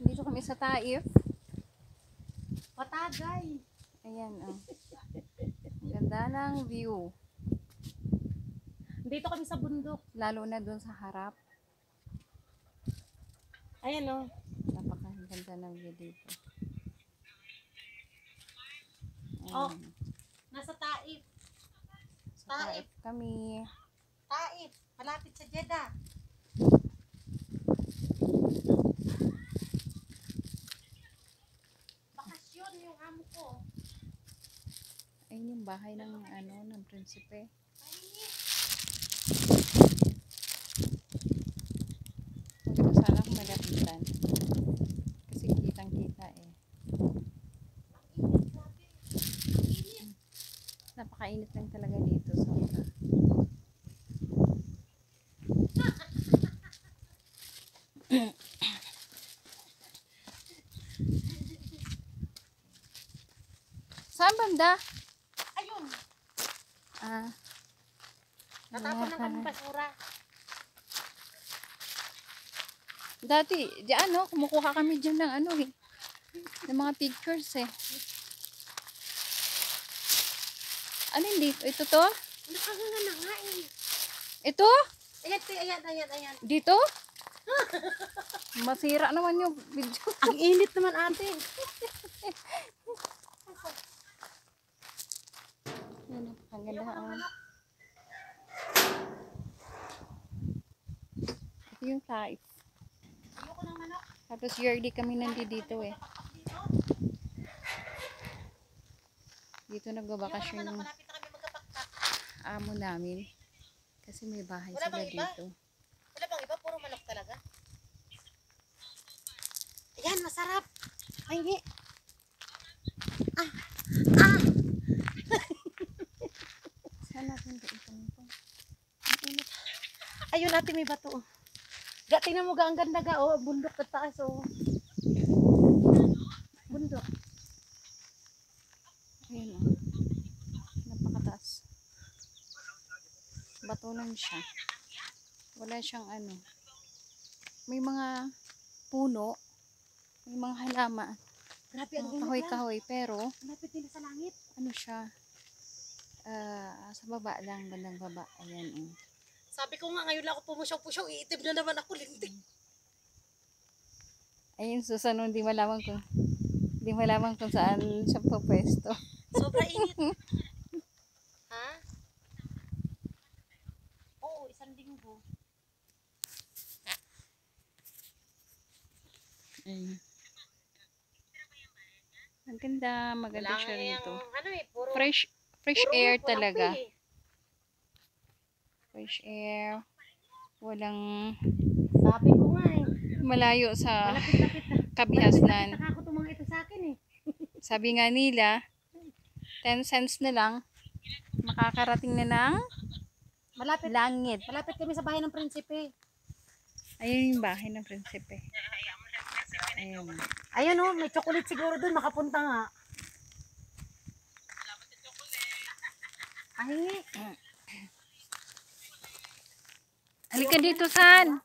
Dito kami sa Taif. Patagay. Ayan, oh. Ang ganda ng view. Dito kami sa bundok. Lalo na dun sa harap. Ayan oh. Napakaganda ng view dito. Oh. Ayan. Nasa Taif. Sa Taif kami. Taif. Malapit sa Jeddah. Bakasyon yung amo ko. Ayun yung bahay ng ano, ng prinsipe. Ko sana kung malapitan. Kasi kitang kita eh. Napakainit lang talaga dito. Sobra. Saan banda? Ayun. Ah, Natapon lang kami basura. dati, diyan no, kumukuha kami dyan ng ano eh. Ng mga pictures eh. Ano hindi? Ito to? Nakaganga na nga eh. Ito? Ayan, ayan, ayan, ayan. Dito? Masira naman yung video. Ang init naman ate. Yan, ang ganda. Oh. Ito yung ng manok. Tapos yearly kami nandito eh. Dito nagbabakasyon magkapakpak. amo namin. Kasi may bahay Wala sila dito. Wala bang iba? Puro manok talaga. Ayan, masarap. Ay, hindi. Ah! Ah! Saan natin ito ito nito? Ayun natin may bato. oh. Ga, tingnan mo ga, ang ganda ga, oh. Bundok na taas, oh. Bundok. Ayun o. Napakataas. Bato lang siya. Wala siyang ano. May mga puno. May mga halaman. Grabe, ang kahoy-kahoy. Pero, Malapit nila sa langit. ano siya? ah, sa baba lang. Bandang baba. Ayan oh. Sabi ko nga, ngayon lang ako pumusyaw-pusyaw, iitim na naman ako, lintik. Ayun, susunod. Hindi malaman kung hindi malaman kung saan siya pwesto. Sobra init. ha? Oo, isang linggo. Ayun. Ang ganda. Maganda siya rito. ano eh, puro, Fresh fresh puro air talaga. eh. Fresh air. Walang Sabi ko nga eh, malayo sa malapit-lapit na. kabihasnan. Malapit-lapit na ako mga ito sa akin eh. Sabi nga nila, 10 cents na lang, makakarating na ng Malapit, langit. malapit kami sa bahay ng prinsipe. Ayun yung bahay ng prinsipe. Ayun. Ayun oh, may chocolate siguro doon, makapunta nga. Ay, Halika dito, San.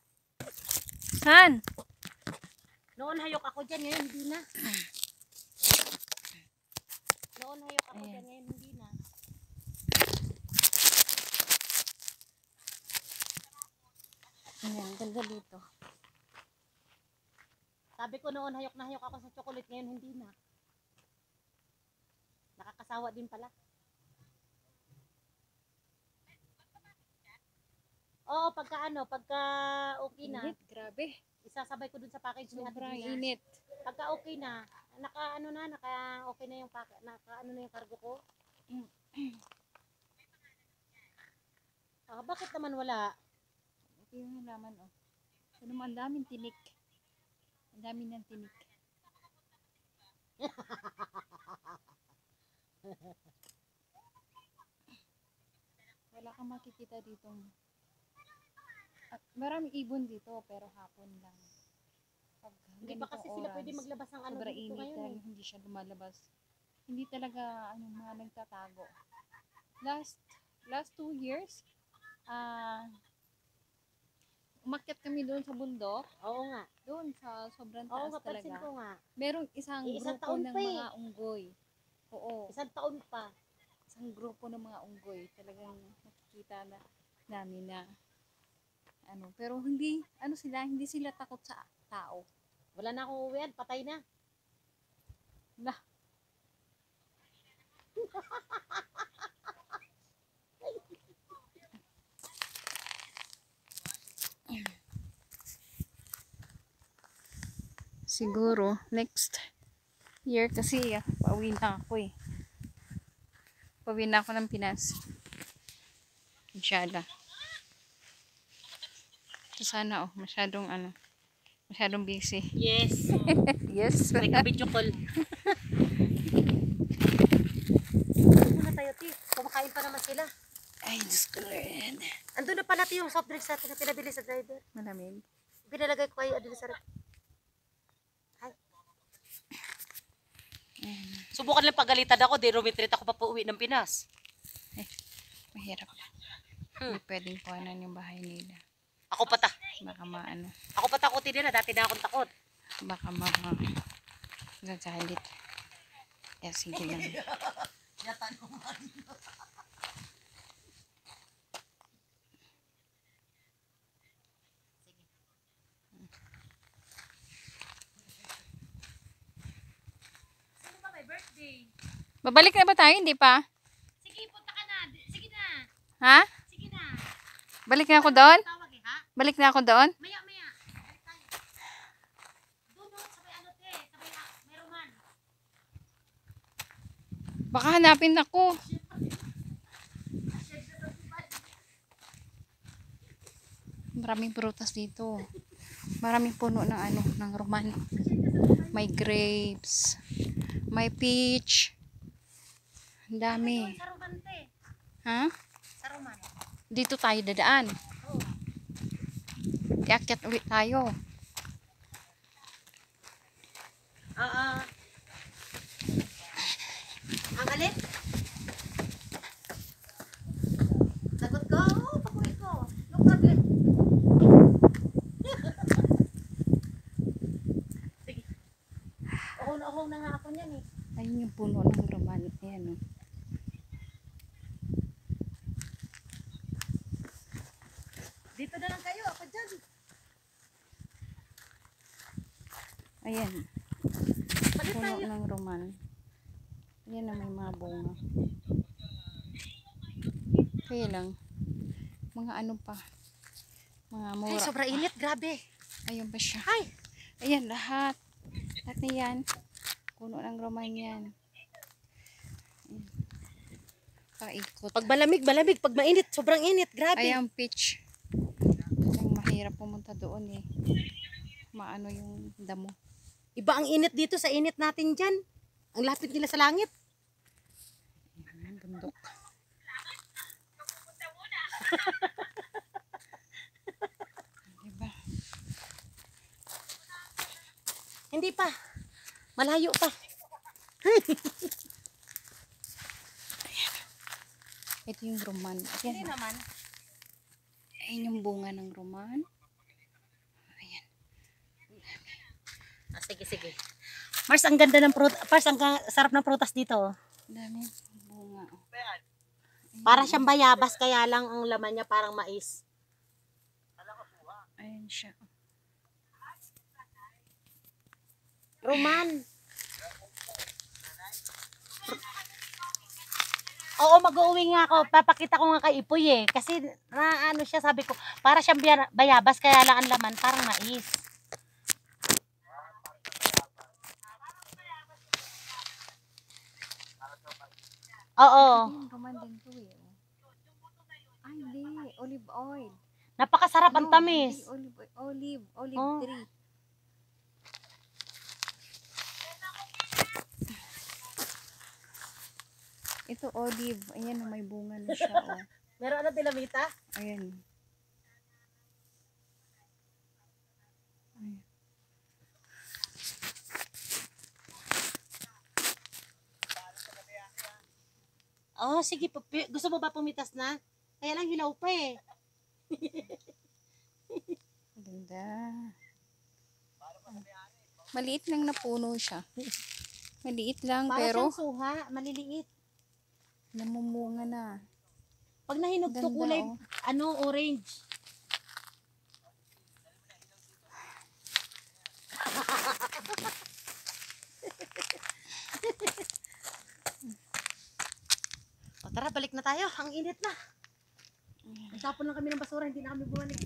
San. noon hayok ako dyan, ngayon hindi na. Noon hayok ako dyan, ngayon hindi na. Ayan, ganda dito. Sabi ko noon hayok na hayok ako sa chocolate, ngayon hindi na. Nakakasawa din pala. Oo, pagka ano, pagka okay na, Init, grabe. isasabay ko dun sa package ni Ate Sobrang Gina. init. Pagka okay na, naka ano na, naka okay na yung pack, naka ano na yung cargo ko. Ah, bakit naman wala? Ito yung halaman, oh. Naman, ang daming tinik. Ang dami ng tinik. Wala kang makikita dito. At maraming ibon dito, pero hapon lang. Pag Hindi pa kasi sila oras, pwede maglabas ng ano dito init ngayon talaga, eh. hindi siya lumalabas. Hindi talaga ano, mga nagtatago. Last last two years, ah umakyat kami doon sa bundok, Oo nga. doon sa sobrang Oo taas nga, pansin talaga. ko nga. Merong isang Eh, isang grupo taon ng pa eh. mga unggoy. Oo, Isang taon pa. isang grupo ng mga unggoy. Talagang nakikita na namin na ano, pero hindi, ano sila, hindi sila takot sa tao. Wala na akong uwian, patay na. Na. Siguro, next year kasi ah, pauwi na ako eh. Pauwi na ako ng Pinas. Inshallah. So, sana oh, masyadong ano, masyadong busy. Yes. yes. May kabidyo call. Muna tayo, Ti. Kumakain pa naman sila. Ay, Diyos ko Lord. Andun na pala, Ti, yung soft drinks natin na pinabili sa driver. Malamig. Pinalagay ko kayo adun sa rep. Hi. Subukan lang pagalitan ako, di rumitreat ako pa po uwi ng Pinas. Mahirap. Hmm. Hindi pwedeng kuhanan yung bahay nila. Ako pata. Baka maano, Ako patakutin nila, dati na akong takot. baka ma gagalit. Kaya sige lang. Sino ba may birthday? Babalik na ba tayo? Hindi pa? Sige, punta ka na. Sige na. Ha? Sige na. Balik na ako doon? Balik na ako doon? Maya, maya. Ano. Baka hanapin ako. Maraming prutas dito. Maraming puno ng ano, ng roman. May grapes. May peach. Ang dami. Ha? Dito tayo dadaan. Oo. Iakyat ulit tayo. Ah, ah. Ang alin? Sagot ko, oo, pakuwi ko. No problem. Sige. Uhong na na nga ako niyan eh. Ayun yung puno ng roman. Ayan oh. o. Dito na lang kayo, ako dyan. Ayan. Puno ng roman. Ayan na may mga bunga. Kaya lang. Mga ano pa. Mga Ay, mura. sobra init, grabe. Ayun pa siya. Ay, Ayan, lahat. Lahat na yan. Puno ng roman yan. Ayan. Paikot. pag malamig, malamig. Pag mainit, sobrang init, grabe. Ayan, pitch. Yung mahirap pumunta doon eh. Maano yung damo. Iba ang init dito sa init natin dyan. Ang lapit nila sa langit. Ayan, bundok. diba? Hindi pa. Malayo pa. Ito yung roman. Hindi Ayan, naman. ayan yung bunga ng roman. Ayan. Ah, sige, sige. Mars, ang ganda ng prut Mars, ang sarap ng prutas dito. oh. Dami bunga. oh. Para siyang bayabas, kaya lang ang laman niya parang mais. Ayan siya. Roman. Oo, mag-uwi nga ako. Papakita ko nga kay Ipoy eh. Kasi na ano siya, sabi ko, para siyang bayabas, kaya lang ang laman parang mais. Oo. Roman din to eh. oh. Ay, hindi. Olive oil. Napakasarap ang No, tamis. hindi Olive, olive, olive Oh. tree. Ito olive. Ayan, may bunga na siya. Oh. Meron na dinamita? Ayan. Ayan. Oh, sige. Gusto mo ba pumitas na? Kaya lang hilaw pa eh. Ganda. Maliit lang na puno siya. Maliit lang Para pero siyang suha, maliliit. namumunga na. Pag nahinog to kulay, oh. ano, orange. O tara, balik na tayo. Ang init na. Nagtapon lang kami ng basura, hindi na kami bumalik.